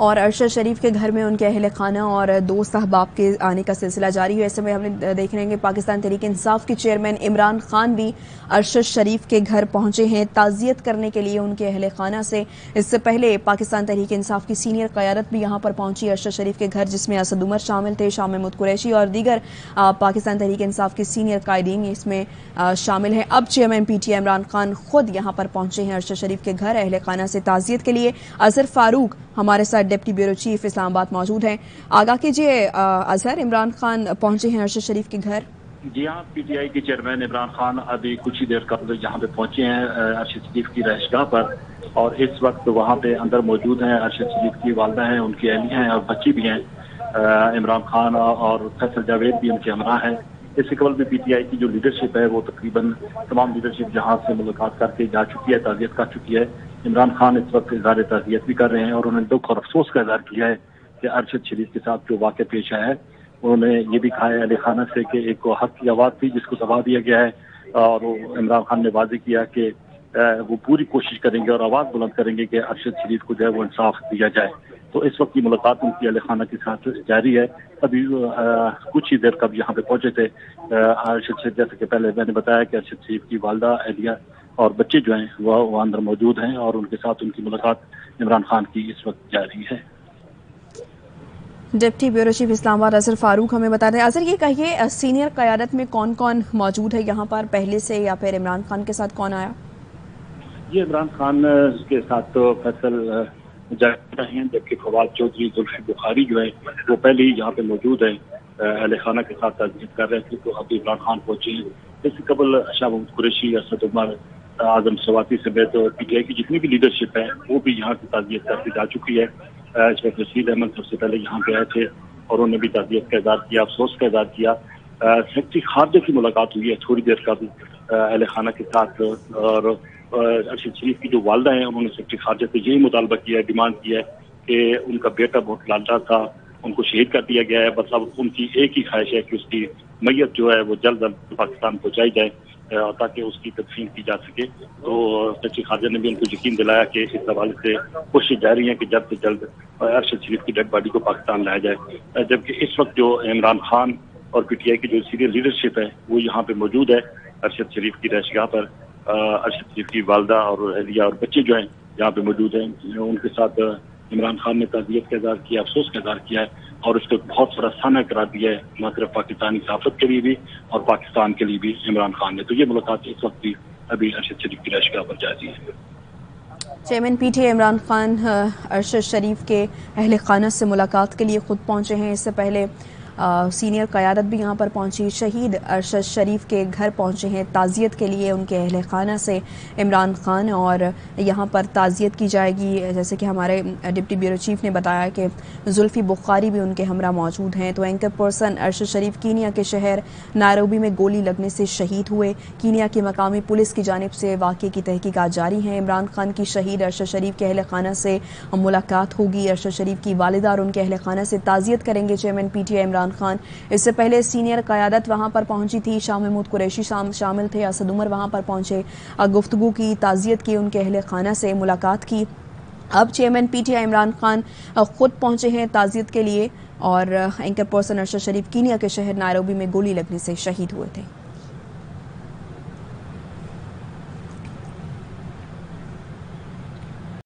और अरशद शरीफ के घर में उनके अहल खाना और दोस्त अहबाब के आने का सिलसिला जारी है। ऐसे में हमने देख रहे हैं कि पाकिस्तान तहरीक इंसाफ के चेयरमैन इमरान खान भी अरशद शरीफ के घर पहुँचे हैं। ताज़ियत करने के लिए उनके अहल खाना से। इससे पहले पाकिस्तान तहरीक इंसाफ की सीनियर क्यादत भी यहाँ पर पहुँची अरशद शरीफ के घर, जिसमें असद उमर शामिल थे शाह महमूद कुरैशी और दीगर पाकिस्तान तहरीक इंसाफ के सीनियर कायदीन इसमें शामिल हैं। अब chairman P T Imran Khan खुद यहाँ पर पहुँचे हैं अरशद शरीफ के घर, अहल खाना से ताज़ियत के लिए। अजहर फारूक हमारे साथ डिप्टी ब्यूरो चीफ इस्लामाबाद मौजूद हैं। आगा कीजिए अजहर इमरान खान पहुँचे हैं अरशद शरीफ के घर। जी हाँ पीटीआई के चेयरमैन इमरान खान अभी कुछ ही देर कबल यहाँ पे पहुँचे हैं अरशद शरीफ की रहशगाह पर। और इस वक्त वहाँ पे अंदर मौजूद हैं, अरशद शरीफ की वालदा हैं, उनकी अहलियाँ हैं और बच्ची भी हैं। इमरान खान और फैसल जावेद भी उनके हमरा हैं। इससे कबल में पीटीआई की जो लीडरशिप है, वो तकरीबन तमाम लीडरशिप जहाँ से मुलाकात करके जा चुकी है, ताजियत कर चुकी है। इमरान खान इस वक्त इजहार ताजियत भी कर रहे हैं और उन्होंने दुख और अफसोस का इजहार किया है कि अरशद शरीफ के साथ जो वाक्य पेश आया है, उन्होंने ये भी कहा है अली खाना से कि एक हक की आवाज़ थी जिसको दबा दिया गया है और इमरान खान ने वाजे किया कि वो पूरी कोशिश करेंगे और आवाज़ बुलंद करेंगे कि अरशद शरीफ को जो है वो इंसाफ दिया जाए। तो इस वक्त की मुलाकात उनकी अली खाना के साथ जारी है। अभी कुछ ही देर कब यहाँ पे पहुँचे थे अरशद शरीफ। जैसे कि पहले मैंने बताया कि अरशद शरीफ की वालदा एहलिया और बच्चे जो हैं वह वह अंदर मौजूद हैं और उनके साथ उनकी मुलाकात इमरान खान की इस वक्त जारी है। Deputy bureau chief Islamabad Azhar Farooq हमें बता रहे हैं अजहर ये कहिए सीनियर क्यादत में कौन कौन मौजूद है? यहाँ पर पहले से या फिर इमरान खान के साथ कौन आया? ये इमरान खान के साथ तो फैसल रहे हैं जबकि फवाद चौधरी जुल्फी बुखारी जो है वो पहले ही यहाँ पे मौजूद है अहल खाना के साथ तजदीद कर रहे थे तो अभी इमरान खान पहुँचे हैं। इससे कबल शाह महमूद कुरैशी असद उमर आज़म सवाती समेत पी टी आई की जितनी भी लीडरशिप है, वो भी यहाँ की ताजियत करती जा चुकी है। इस वक्त रशीद अहमद सबसे पहले यहाँ पे आए थे और उन्होंने भी ताजियत का इजहार किया, अफसोस का इजहार किया। सेक्रेटरी खारजा की मुलाकात हुई है थोड़ी देर का भी अहल खाना के साथ और अरशद शरीफ की जो वालदा है, उन्होंने सेक्रेटरी खारजा से यही मुतालबा किया है डिमांड किया है कि उनका बेटा बहुत लालटा था, उनको शहीद कर दिया गया है। अब उनकी एक ही ख्वाहिश है कि उसकी मैयत जो है वो जल्द जल्द पाकिस्तान पहुंचाई जाए। ताकि उसकी तदफीन की जा सके। तो सचिव खाजा ने भी उनको यकीन दिलाया कि इस हवाले से कोशिश जारी है कि जल्द से जल्द अरशद शरीफ की डेड बॉडी को पाकिस्तान लाया जाए। जबकि इस वक्त जो इमरान खान और पीटीआई की जो सीनियर लीडरशिप है, वो यहाँ पे मौजूद है अरशद शरीफ की रहशगाह पर। अरशद शरीफ की वालदा और अहलिया और बच्चे जो हैं, यहाँ पे मौजूद हैं। उनके साथ इमरान खान ने ताजियत का इजहार किया, अफसोस का इजहार किया है और उसको बहुत बड़ा साना दिया है, न सिर्फ़ पाकिस्तानी सियासत के लिए भी और पाकिस्तान के लिए भी इमरान खान ने। तो ये मुलाकात इस वक्त भी अभी अरशद शरीफ की रशगाह पर जारी है। चेयरमैन पीटीए इमरान खान अरशद शरीफ के अहल खाना से मुलाकात के लिए खुद पहुँचे हैं। इससे पहले सीनियर क़्यादत भी यहाँ पर पहुँची। शहीद अरशद शरीफ के घर पहुँचे हैं ताज़ियत के लिए उनके अहल खाना से। इमरान खान और यहाँ पर ताज़ियत की जाएगी। जैसे कि हमारे डिप्टी ब्यूरो चीफ ने बताया कि जुल्फ़ी बुखारी भी उनके हमरा मौजूद हैं। तो anchor person Arshad Sharif Kenya के शहर नारोबी में गोली लगने से शहीद हुए। कीनिया की मकामी पुलिस की जानब से वाक़े की तहकीक़त जारी है। इमरान खान की शहीद अरशद शरीफ के अहल खाना से मुलाकात होगी। अरशद शरीफ की वालदा और उनके अहल खाना से ताज़ियत करेंगे chairman P T I Imran Imran Khan. इससे पहले सीनियर क्यादत वहाँ पर पहुँची थी शाह महमूद कुरैशी शामिल थे। असद उमर वहाँ पर पहुँचे। गुफ्तु की ताज़ियत की उनके अहल खाना से मुलाकात की। अब chairman P T I Imran Khan खुद पहुँचे हैं ताज़ियत के लिए और anchor person Arshad Sharif Kenya के शहर नायरोबी में गोली लगने से शहीद हुए थे।